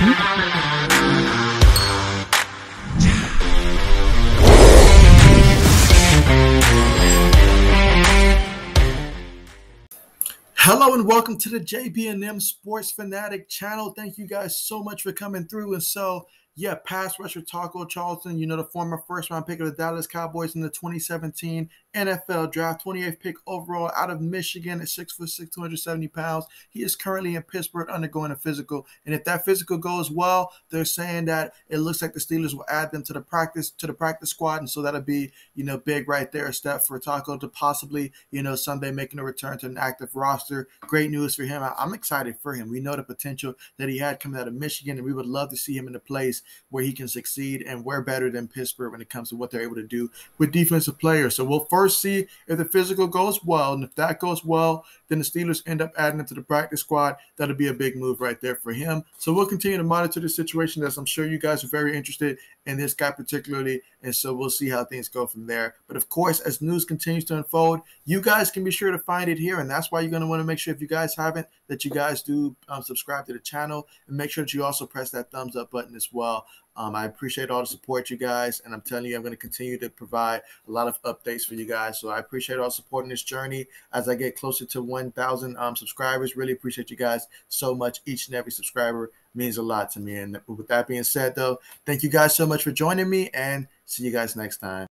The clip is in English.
Hello and welcome to the JB&M Sports Fanatic channel. Thank you guys so much for coming through. And so, yeah, pass rusher Taco Charlton, you know, the former first round pick of the Dallas Cowboys in the 2017 NFL draft, 28th pick overall out of Michigan at 6 foot 6, 270 pounds. He is currently in Pittsburgh undergoing a physical. And if that physical goes well, they're saying that it looks like the Steelers will add them to the practice to the practice squad. And so that'll be, you know, big right there, a step for Taco to possibly, you know, someday making a return to an active roster. Great news for him. I'm excited for him. We know the potential that he had coming out of Michigan, and we would love to see him in the place where he can succeed. And we're better than Pittsburgh when it comes to what they're able to do with defensive players. So we'll first see if the physical goes well. And if that goes well, then the Steelers end up adding him to the practice squad. That'll be a big move right there for him. So we'll continue to monitor the situation as I'm sure you guys are very interested in this guy particularly. And so we'll see how things go from there. But of course, as news continues to unfold, you guys can be sure to find it here. And that's why you're going to want to make sure if you guys haven't, that you guys do um, subscribe to the channel and make sure that you also press that thumbs up button as well. Um, I appreciate all the support, you guys, and I'm telling you, I'm going to continue to provide a lot of updates for you guys. So I appreciate all supporting this journey as I get closer to 1,000 um, subscribers. Really appreciate you guys so much. Each and every subscriber means a lot to me. And with that being said, though, thank you guys so much for joining me, and see you guys next time.